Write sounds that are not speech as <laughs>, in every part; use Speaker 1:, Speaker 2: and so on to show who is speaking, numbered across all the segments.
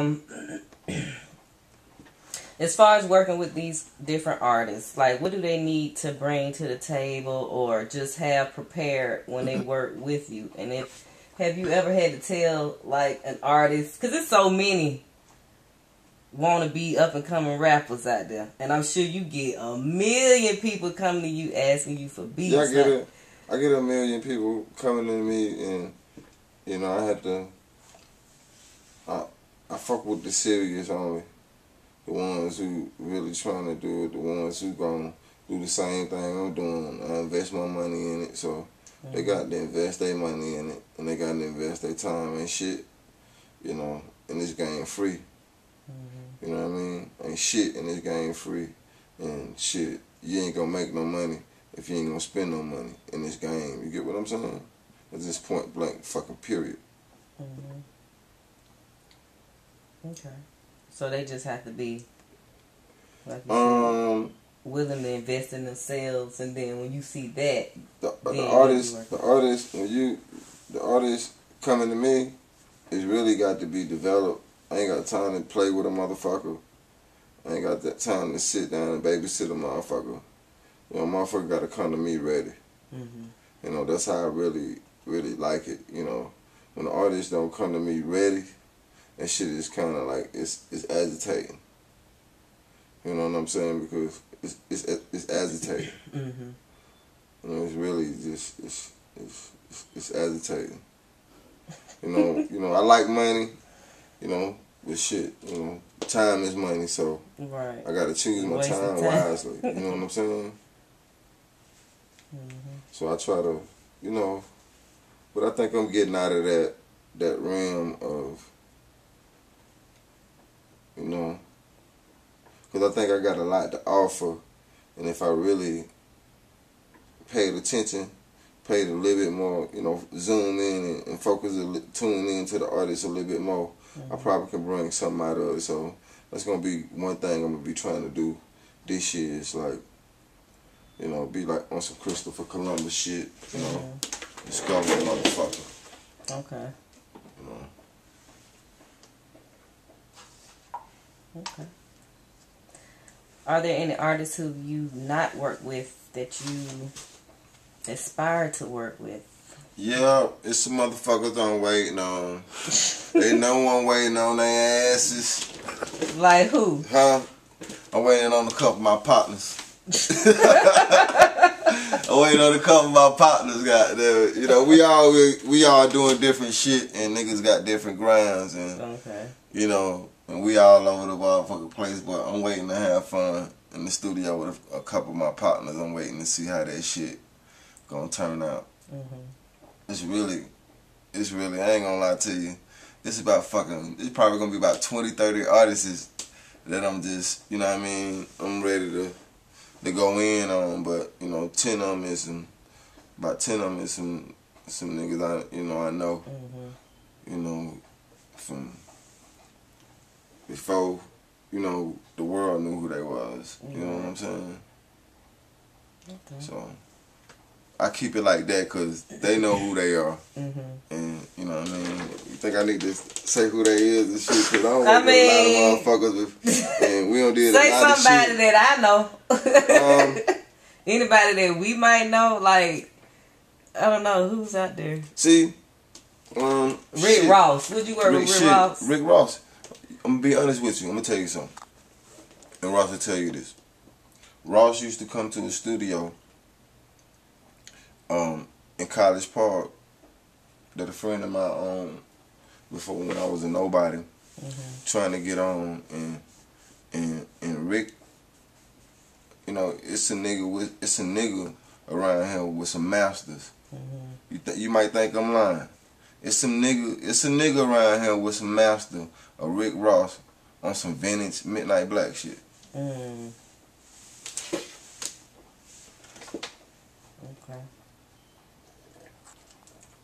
Speaker 1: Um, as far as working with these different artists, like what do they need to bring to the table or just have prepared when they work with you? And if have you ever had to tell like an artist because there's so many want to be up and coming rappers out there, and I'm sure you get a million people coming to you asking you for beats.
Speaker 2: Yeah, I get it. I get a million people coming to me, and you know I have to. I I fuck with the serious only, the ones who really trying to do it, the ones who gonna do the same thing I'm doing. I invest my money in it, so mm-hmm. they got to invest their money in it, and they got to invest their time and shit. You know, in this game free. Mm-hmm. You know what I mean? And shit in this game free, and shit you ain't gonna make no money if you ain't gonna spend no money in this game. You get what I'm saying? At this point blank fucking period.
Speaker 1: Mm-hmm. Okay. So they just have to be like um said, willing to invest in themselves, and then when you see that,
Speaker 2: the, the artist, the artist, when you, the artist coming to me, it's really got to be developed. I ain't got time to play with a motherfucker. I ain't got that time to sit down and babysit a motherfucker. You know, motherfucker got to come to me ready. Mm-hmm. You know, that's how I really, really like it. You know, when the artist don't come to me ready, that shit is kind of like it's it's agitating. You know what I'm saying? Because it's it's it's agitating. <laughs> Mm-hmm. You know, it's really just it's it's it's, it's agitating. You know, <laughs> you know, I like money. You know, but shit, you know, time is money, so
Speaker 1: right.
Speaker 2: I got to choose my time, time, wisely. You know what I'm <laughs> saying? Mm-hmm. So I try to, you know, but I think I'm getting out of that that realm of you know. Because I think I got a lot to offer, and if I really paid attention, paid a little bit more, you know, zoom in and, and focus, a, tune in to the artist a little bit more, mm-hmm. I probably can bring something out of it. So that's gonna be one thing I'm gonna be trying to do this year. Is like, you know, be like on some Christopher Columbus shit, you know, mm-hmm. discover a motherfucker.
Speaker 1: Okay. You know. Okay. Are there any artists who you've not worked with that you aspire to work with?
Speaker 2: Yeah, it's some motherfuckers I'm waiting on. they know I'm waiting on their asses.
Speaker 1: Like who?
Speaker 2: Huh? I'm waiting on a couple of my partners. <laughs> I'm waiting on a couple of my partners. Got there. You know, we all we, we all doing different shit, and niggas got different grinds, and
Speaker 1: okay.
Speaker 2: you know, and we all over the motherfucking place, but I'm waiting to have fun in the studio with a, a couple of my partners. I'm waiting to see how that shit gonna turn out. Mm-hmm. It's really, it's really, I ain't gonna lie to you. It's about fucking, it's probably gonna be about 20, 30 artists that I'm just, you know what I mean, I'm ready to to go in on, but, you know, 10 of them is some, about 10 of them is some, some niggas I, you know, I know, mm-hmm. you know, from before, you know, the world knew who they was. You know what I'm saying? Okay. So I keep it like that because they know who they are, mm-hmm. and you know what I mean. You think I need to say who they is and shit? Because I don't I mean, a lot of motherfuckers, with, and we don't deal
Speaker 1: say a lot somebody of shit. that I know. um, <laughs> Anybody that we might know, like I don't know who's out there.
Speaker 2: See, um,
Speaker 1: Rick shit. Ross. Would you work Rick, with Rick shit. Ross?
Speaker 2: Rick Ross. I'm gonna be honest with you. I'm gonna tell you something. And Ross will tell you this. Ross used to come to the studio um, in College Park that a friend of mine owned before when I was a nobody mm-hmm. trying to get on and and and Rick you know, it's a nigga with it's a nigga around here with some masters. Mm-hmm. You th- you might think I'm lying. It's some nigga. It's a nigga around here with some master, a Rick Ross, on some vintage midnight black shit. Mm.
Speaker 1: Okay.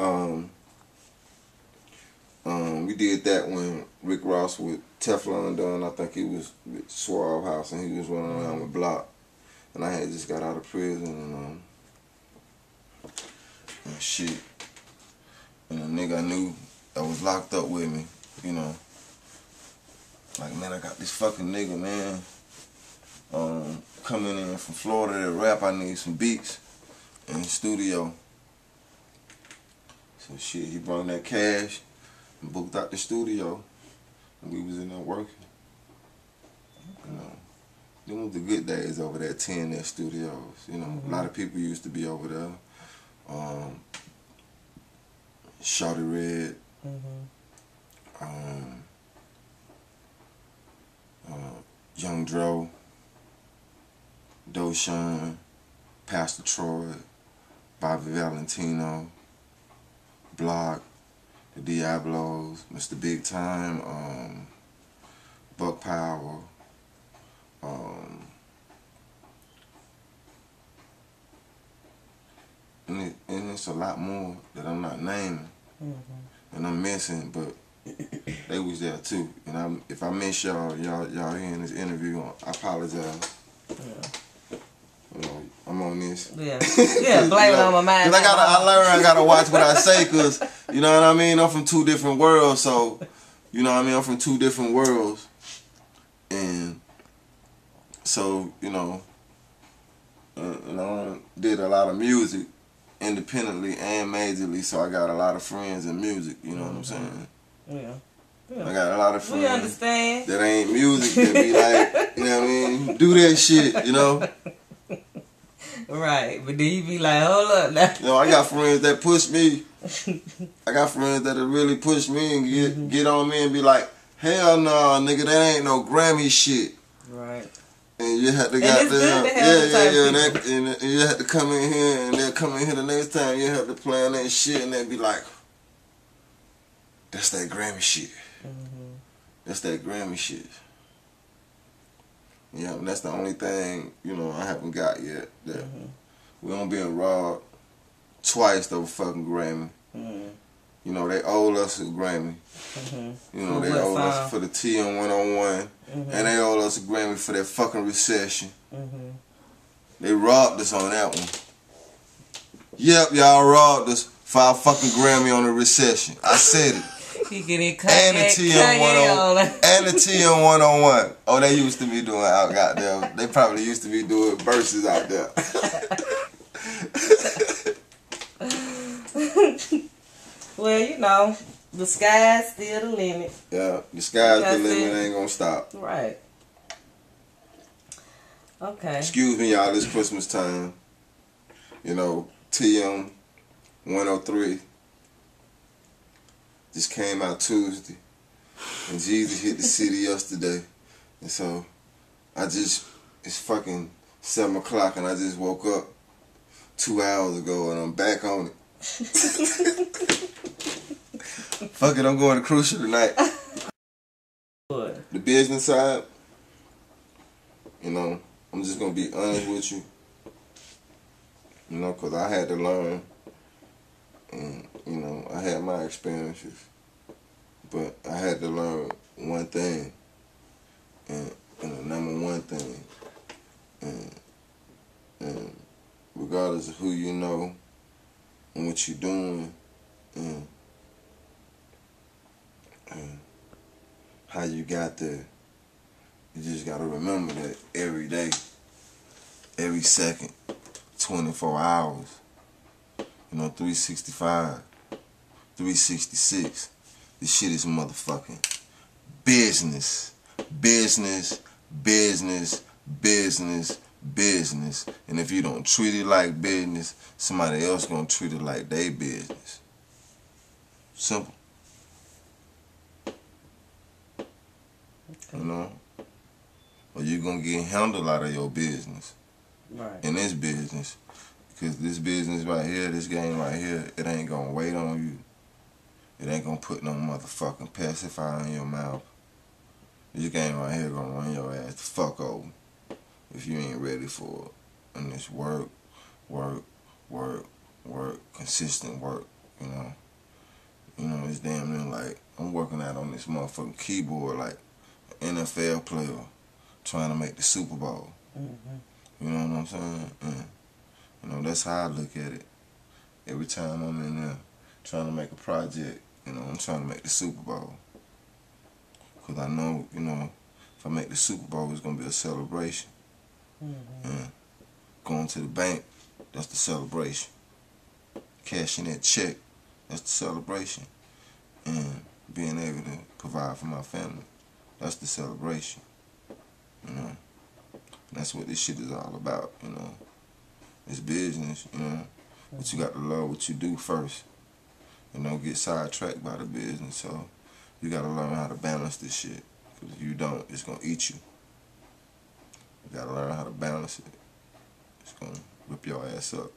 Speaker 2: Um. Um, we did that when Rick Ross with Teflon Don. I think he was with Suave House and he was running around with Block. And I had just got out of prison and um and shit and a nigga I knew that was locked up with me, you know, like man, I got this fucking nigga, man. Um, coming in from Florida to rap. I need some beats in the studio. So shit, he brought that cash and booked out the studio, and we was in there working. You know, them was the good days over there, TNS Studios. You know,
Speaker 1: Mhm.
Speaker 2: a lot of people used to be over there. Um, Shawty Red,
Speaker 1: Mm-hmm.
Speaker 2: um, uh, Young Dro, Doshan, Pastor Troy, Bobby Valentino, Block, the Diablos, Mr. Big Time, um, Buck Power, um, and, it, it's a lot more that I'm not naming
Speaker 1: Mm-hmm.
Speaker 2: and I'm missing, but they was there too. And I'm, if I miss y'all, y'all, y'all hearing this interview, I apologize.
Speaker 1: Yeah.
Speaker 2: You know, I'm on this.
Speaker 1: Yeah. <laughs> Yeah, blame it on my mind.
Speaker 2: Cause I gotta, I learn, I gotta watch what I say, cause you know what I mean. I'm from two different worlds, so you know what I mean. I'm from two different worlds, and so you know, uh, you know, I did a lot of music independently and majorly. So I got a lot of friends in music. You know what I'm saying?
Speaker 1: Yeah.
Speaker 2: I got a lot of friends.
Speaker 1: We understand.
Speaker 2: that ain't music that be like, you know what I mean? <laughs> Do that shit, you know.
Speaker 1: Right. But then you be like, hold up now.
Speaker 2: You know, I got friends that push me. <laughs> I got friends that really push me and get
Speaker 1: Mm-hmm.
Speaker 2: get on me and be like, hell no, nigga, that ain't no Grammy shit.
Speaker 1: Right.
Speaker 2: And you had to
Speaker 1: And
Speaker 2: got
Speaker 1: it's
Speaker 2: the,
Speaker 1: good to have
Speaker 2: yeah, yeah, yeah,
Speaker 1: of
Speaker 2: that, and, and you had to come in here and they'll come in here the next time you have to plan that shit and they be like, that's that Grammy shit.
Speaker 1: Mm-hmm.
Speaker 2: That's that Grammy shit. Yeah, and that's the only thing, you know, I haven't got yet. That
Speaker 1: Mm-hmm.
Speaker 2: we don't being robbed twice over fucking Grammy.
Speaker 1: Mm-hmm.
Speaker 2: You know, they owe us a Grammy.
Speaker 1: Mm-hmm.
Speaker 2: You know, they
Speaker 1: what
Speaker 2: owe us for the TM 101.
Speaker 1: Mm-hmm.
Speaker 2: And they owe us a Grammy for that fucking recession.
Speaker 1: Mm-hmm.
Speaker 2: They robbed us on that one. Yep, y'all robbed us for our fucking Grammy on the recession. I said it. <laughs>
Speaker 1: He get it
Speaker 2: And the
Speaker 1: Kanye on
Speaker 2: 101.
Speaker 1: it.
Speaker 2: And the TM 101. Oh, they used to be doing out goddamn. They probably used to be doing verses out there. <laughs>
Speaker 1: Well, you know, the sky's still the limit.
Speaker 2: yeah, the sky's the limit.
Speaker 1: it.
Speaker 2: Ain't gonna stop.
Speaker 1: Right. Okay.
Speaker 2: Excuse me, y'all. It's Christmas time. You know, TM 103 just came out Tuesday, and Jeezy hit the city yesterday, and so I just it's fucking seven o'clock, and I just woke up two hours ago, and I'm back on it. Fuck it, I'm going to Crucial tonight.
Speaker 1: Good.
Speaker 2: the business side, you know, I'm just gonna be honest with you. You know, cause I had to learn, and you know, I had my experiences, but I had to learn one thing, and, and the number one thing, and and regardless of who you know and what you're doing, and and how you got there. You just gotta remember that every day, every second, 24 hours, you know, 365, 366. This shit is motherfucking business. Business, business, business, business. And if you don't treat it like business, somebody else gonna treat it like they business. Simple. You know? Or you gonna get handled out of your business
Speaker 1: Right.
Speaker 2: in this business. Because this business right here, this game right here, it ain't gonna wait on you. It ain't gonna put no motherfucking pacifier in your mouth. This game right here gonna run your ass the fuck over if you ain't ready for it. And it's work, work, work, work, consistent work, you know. You know, it's damn near like I'm working out on this motherfucking keyboard like an NFL player trying to make the Super Bowl.
Speaker 1: Mm-hmm.
Speaker 2: You know what I'm saying? And, you know, that's how I look at it. Every time I'm in there trying to make a project, you know, I'm trying to make the Super Bowl. Because I know, you know, if I make the Super Bowl, it's going to be a celebration.
Speaker 1: Mm-hmm.
Speaker 2: And going to the bank, that's the celebration. Cashing that check, that's the celebration. And being able to provide for my family, that's the celebration. You know, that's what this shit is all about. You know, it's business. You know, but you got to love what you do first. And don't get sidetracked by the business. So you got to learn how to balance this shit. Because if you don't, it's gonna eat you. You gotta learn how to balance it. It's gonna rip your ass up.